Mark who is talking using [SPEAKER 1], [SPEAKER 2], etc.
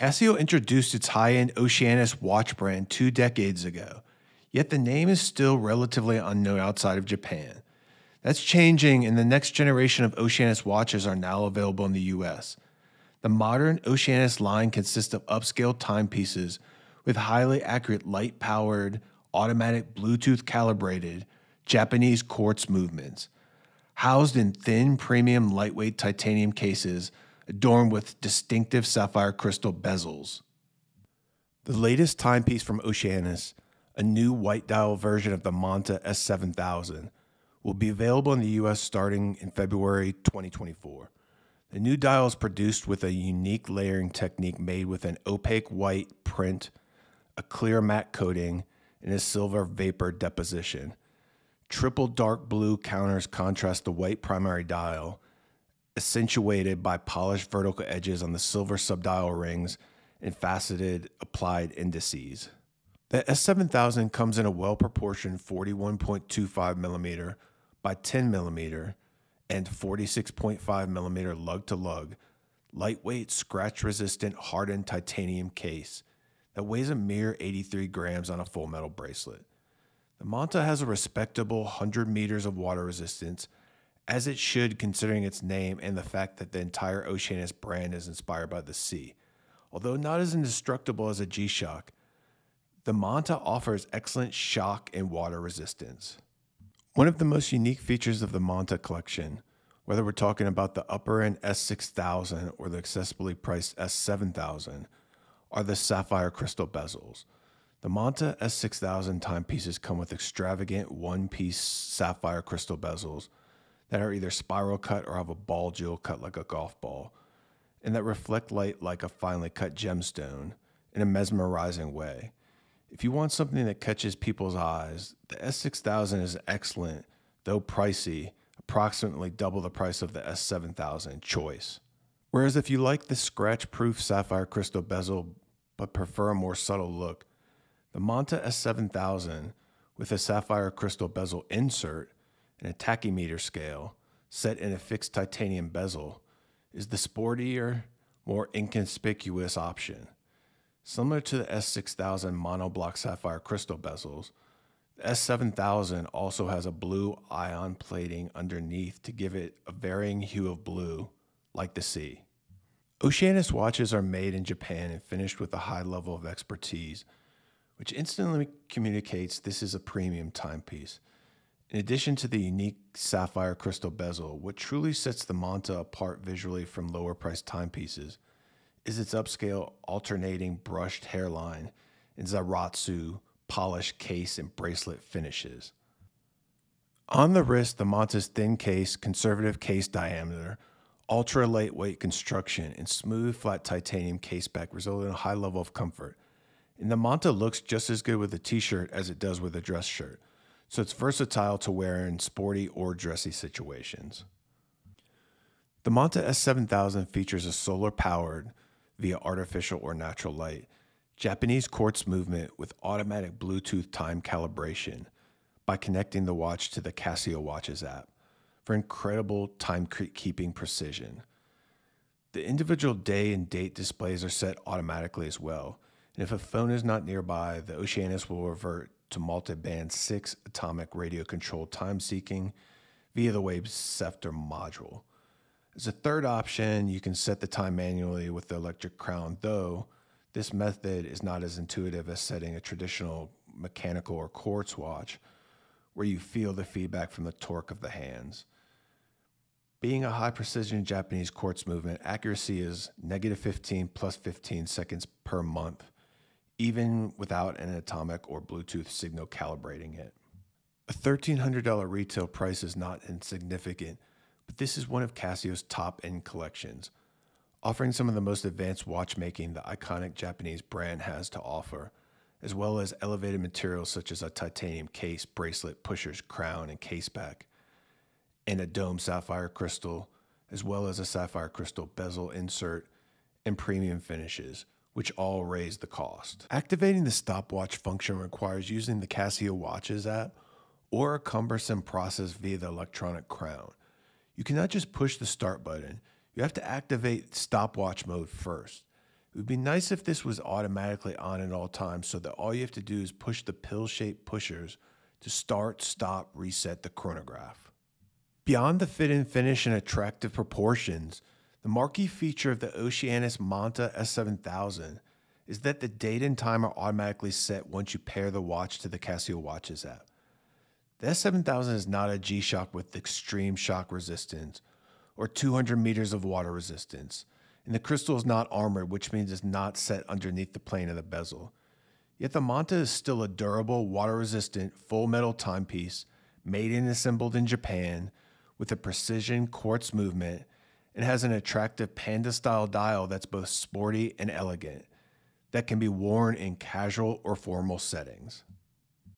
[SPEAKER 1] Casio introduced its high end Oceanus watch brand two decades ago, yet the name is still relatively unknown outside of Japan. That's changing, and the next generation of Oceanus watches are now available in the US. The modern Oceanus line consists of upscale timepieces with highly accurate light powered, automatic Bluetooth calibrated Japanese quartz movements, housed in thin, premium, lightweight titanium cases adorned with distinctive sapphire crystal bezels. The latest timepiece from Oceanus, a new white dial version of the Manta S7000, will be available in the US starting in February 2024. The new dial is produced with a unique layering technique made with an opaque white print, a clear matte coating, and a silver vapor deposition. Triple dark blue counters contrast the white primary dial, accentuated by polished vertical edges on the silver subdial rings and faceted applied indices. The S7000 comes in a well proportioned 41.25 millimeter by 10 millimeter and 46.5 millimeter lug to lug, lightweight, scratch resistant, hardened titanium case that weighs a mere 83 grams on a full metal bracelet. The Manta has a respectable 100 meters of water resistance as it should considering its name and the fact that the entire Oceanus brand is inspired by the sea. Although not as indestructible as a G Shock, the Manta offers excellent shock and water resistance. One of the most unique features of the Manta collection, whether we're talking about the upper end S6000 or the accessibly priced S7000, are the sapphire crystal bezels. The Manta S6000 timepieces come with extravagant one piece sapphire crystal bezels that are either spiral cut or have a ball jewel cut like a golf ball, and that reflect light like a finely cut gemstone in a mesmerizing way. If you want something that catches people's eyes, the S6000 is excellent, though pricey, approximately double the price of the S7000 choice. Whereas if you like the scratch proof sapphire crystal bezel but prefer a more subtle look, the Manta S7000 with a sapphire crystal bezel insert and a tachymeter scale set in a fixed titanium bezel is the sportier, more inconspicuous option. Similar to the S6000 monoblock sapphire crystal bezels, the S7000 also has a blue ion plating underneath to give it a varying hue of blue, like the sea. Oceanus watches are made in Japan and finished with a high level of expertise, which instantly communicates this is a premium timepiece. In addition to the unique sapphire crystal bezel, what truly sets the Manta apart visually from lower priced timepieces is its upscale alternating brushed hairline and Zaratsu polished case and bracelet finishes. On the wrist, the Manta's thin case, conservative case diameter, ultra lightweight construction, and smooth flat titanium case back result in a high level of comfort. And the Manta looks just as good with a t-shirt as it does with a dress shirt so it's versatile to wear in sporty or dressy situations. The Manta S7000 features a solar powered, via artificial or natural light, Japanese quartz movement with automatic Bluetooth time calibration by connecting the watch to the Casio Watches app for incredible timekeeping precision. The individual day and date displays are set automatically as well, and if a phone is not nearby, the Oceanus will revert to multi-band 6 atomic radio controlled time seeking via the Wave Ceptor module. As a third option, you can set the time manually with the electric crown, though this method is not as intuitive as setting a traditional mechanical or quartz watch, where you feel the feedback from the torque of the hands. Being a high precision Japanese quartz movement, accuracy is negative 15 plus 15 seconds per month even without an atomic or Bluetooth signal calibrating it. A $1,300 retail price is not insignificant, but this is one of Casio's top end collections, offering some of the most advanced watchmaking the iconic Japanese brand has to offer, as well as elevated materials such as a titanium case, bracelet, pushers, crown, and caseback, and a dome sapphire crystal, as well as a sapphire crystal bezel insert and premium finishes which all raise the cost. Activating the stopwatch function requires using the Casio Watches app or a cumbersome process via the electronic crown. You cannot just push the start button. You have to activate stopwatch mode first. It would be nice if this was automatically on at all times so that all you have to do is push the pill shaped pushers to start, stop, reset the chronograph. Beyond the fit and finish and attractive proportions, the marquee feature of the Oceanus Manta S7000 is that the date and time are automatically set once you pair the watch to the Casio Watches app. The S7000 is not a G Shock with extreme shock resistance or 200 meters of water resistance, and the crystal is not armored, which means it's not set underneath the plane of the bezel. Yet the Manta is still a durable, water resistant, full metal timepiece made and assembled in Japan with a precision quartz movement and has an attractive panda style dial that's both sporty and elegant that can be worn in casual or formal settings.